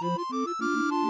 Música